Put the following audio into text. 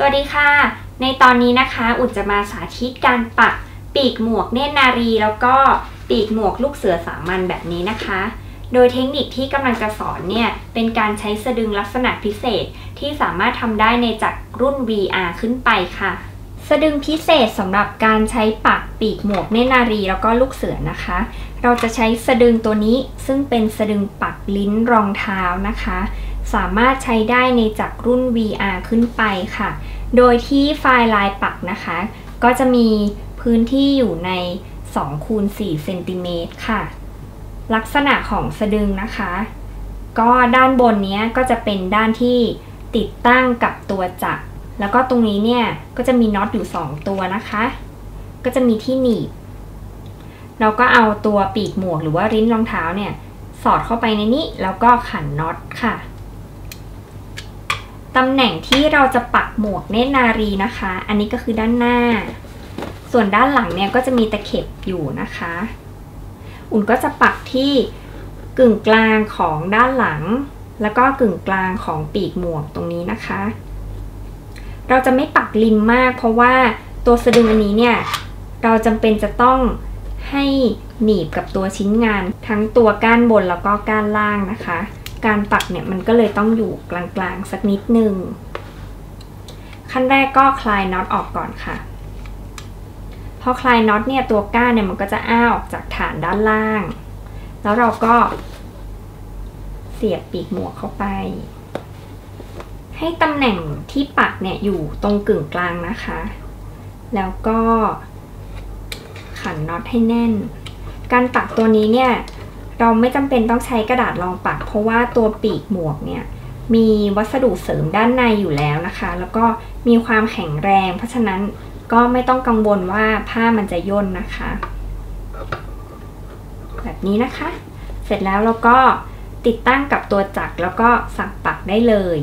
สวัสดีค่ะ ในตอนนี้นะคะ อุจจะมาสาธิตการปักปีกหมวกเนตรนารี แล้วก็ปีกหมวกลูกเสือสามัญแบบนี้นะคะ โดยเทคนิคที่กำลังจะสอนเนี่ย เป็นการใช้สะดึงลักษณะพิเศษที่สามารถทำได้ในจากรุ่น VR ขึ้นไปค่ะ สะดึงพิเศษสำหรับการใช้ปักปีกหมวกเนตรนารีแล้วก็ลูกเสือนะคะ เราจะใช้สะดึงตัวนี้ซึ่งเป็นสะดึงปักลิ้นรองเท้านะคะ สามารถใช้ได้ในจากรุ่น VR ขึ้นไปค่ะ โดยที่ไฟล์ลายปักนะคะ ก็จะมีพื้นที่อยู่ใน2คูณ4เซนติเมตรค่ะ ลักษณะของสะดึงนะคะ ก็ด้านบนนี้ก็จะเป็นด้านที่ติดตั้งกับตัวจักร แล้วก็ตรงนี้เนี่ยก็จะมีน็อตอยู่ 2 ตัวนะคะ ก็จะมีที่หนีบ เราก็เอาตัวปีกหมวกหรือว่าริ้นรองเท้าเนี่ย สอดเข้าไปในนี้แล้วก็ขันน็อตค่ะ ตำแหน่งที่เราจะปักหมวกเนตรนารีนะคะ อันนี้ก็คือด้านหน้า ส่วนด้านหลังเนี่ยก็จะมีตะเข็บอยู่นะคะ อุ่นก็จะปักที่กึ่งกลางของด้านหลัง แล้วก็กึ่งกลางของปีกหมวกตรงนี้นะคะ เราจะไม่ปักริมมาก เพราะว่าตัวสะดึงอันนี้เนี่ยเราจำเป็นจะต้องให้หนีบกับตัวชิ้นงาน ทั้งตัวก้านบนแล้วก็ก้านล่างนะคะ การปักเนี่ยมันก็เลยต้องอยู่กลางๆสักนิดนึง ขั้นแรกก็คลายน็อตออกก่อนค่ะ พอคลายน็อตเนี่ยตัวก้านเนี่ยมันก็จะอ้าออกจากฐานด้านล่าง แล้วเราก็ เสียบปีกหมวกเข้าไป ให้ตำแหน่งที่ปักเนี่ยอยู่ตรงกึ่งกลางนะคะ แล้วก็ขันน็อตให้แน่น การปักตัวนี้เนี่ย เราไม่จำเป็นต้องใช้กระดาษรองปักเพราะว่าตัวปีกหมวกเนี่ยมีวัสดุเสริมด้านในอยู่แล้วนะคะ แล้วก็มีความแข็งแรง เพราะฉะนั้นก็ไม่ต้องกังวลว่าผ้ามันจะย่นนะคะ แบบนี้นะคะ เสร็จแล้วเราก็ติดตั้งกับตัวจักรแล้วก็สักปักได้เลย